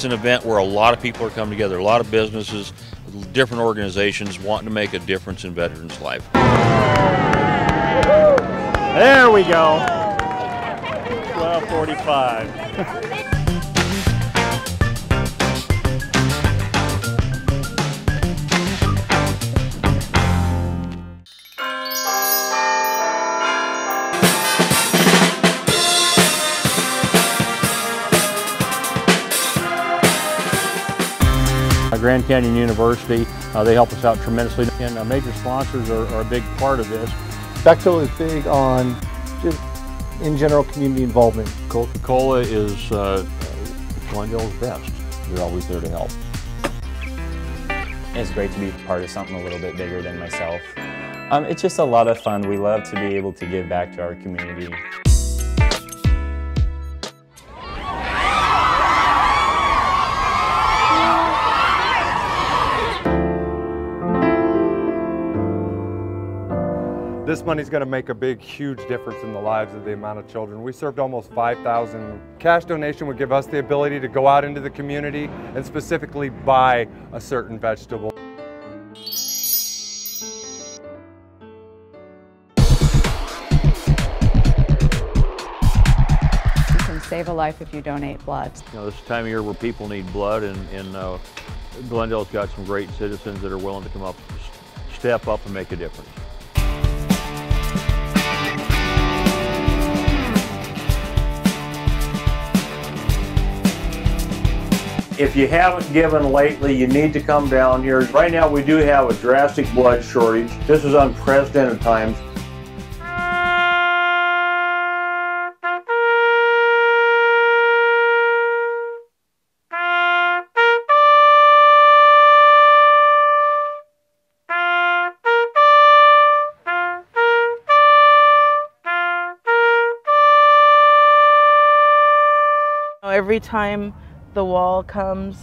it's an event where a lot of people are coming together, a lot of businesses, different organizations wanting to make a difference in veterans' life. There we go. 1245. Grand Canyon University, uh, they help us out tremendously. And uh, major sponsors are, are, a big part of this. Bechtel is big on just in general community involvement. Coca-Cola is uh, Glendale's best. They're always there to help. It's great to be part of something a little bit bigger than myself. Um, it's just a lot of fun. We love to be able to give back to our community. This money is going to make a big, huge difference in the lives of the amount of children. We served almost 5,000. Cash donation would give us the ability to go out into the community and specifically buy a certain vegetable. You can save a life if you donate blood. You know, this time of year where people need blood and, and uh, Glendale's got some great citizens that are willing to come up, step up and make a difference. If you haven't given lately, you need to come down here. Right now we do have a drastic blood shortage. This is unprecedented times. Every time the wall comes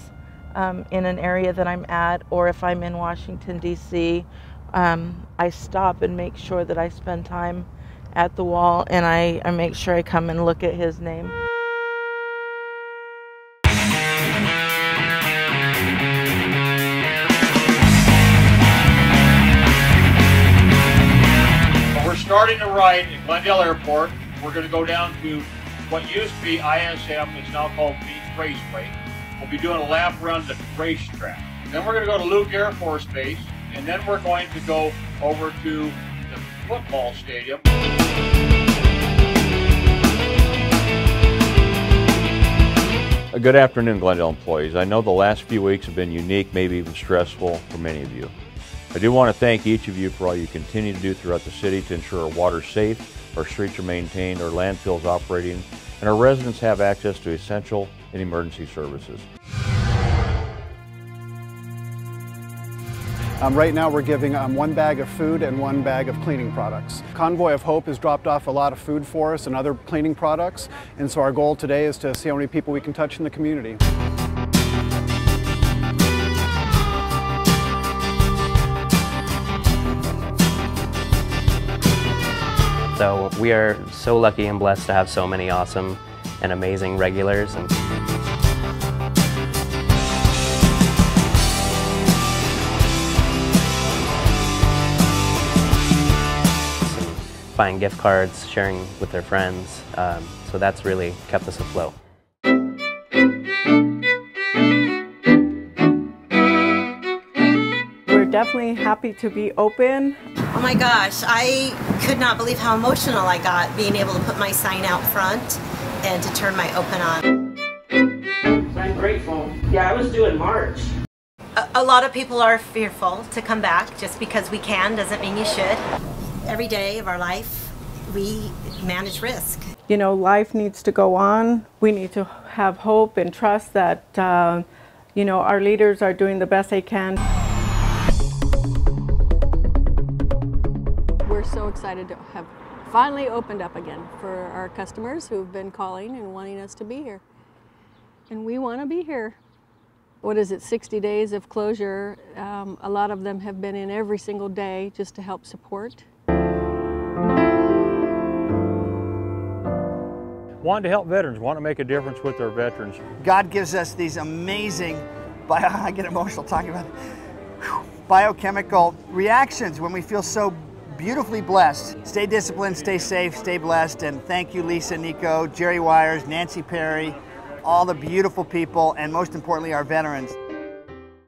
um, in an area that I'm at, or if I'm in Washington, D.C., um, I stop and make sure that I spend time at the wall and I, I make sure I come and look at his name. We're starting to ride at Glendale Airport. We're going to go down to what used to be ISM is now called Beach Raceway. We'll be doing a lap around the racetrack. Then we're going to go to Luke Air Force Base, and then we're going to go over to the football stadium. A good afternoon, Glendale employees. I know the last few weeks have been unique, maybe even stressful for many of you. I do want to thank each of you for all you continue to do throughout the city to ensure our water is safe our streets are maintained, our landfills operating, and our residents have access to essential and emergency services. Um, right now we're giving um, one bag of food and one bag of cleaning products. Convoy of Hope has dropped off a lot of food for us and other cleaning products, and so our goal today is to see how many people we can touch in the community. So we are so lucky and blessed to have so many awesome and amazing regulars. And buying gift cards, sharing with their friends. Um, so that's really kept us afloat. We're definitely happy to be open. Oh my gosh, I could not believe how emotional I got being able to put my sign out front and to turn my open on. I'm grateful. Yeah, I was due in March. A, a lot of people are fearful to come back. Just because we can doesn't mean you should. Every day of our life, we manage risk. You know, life needs to go on. We need to have hope and trust that, uh, you know, our leaders are doing the best they can. So excited to have finally opened up again for our customers who've been calling and wanting us to be here. And we want to be here. What is it, 60 days of closure? Um, a lot of them have been in every single day just to help support. wanting to help veterans, wanting to make a difference with their veterans. God gives us these amazing, bio, I get emotional talking about it, biochemical reactions when we feel so beautifully blessed. Stay disciplined, stay safe, stay blessed, and thank you, Lisa, Nico, Jerry Weiers, Nancy Perry, all the beautiful people, and most importantly, our veterans.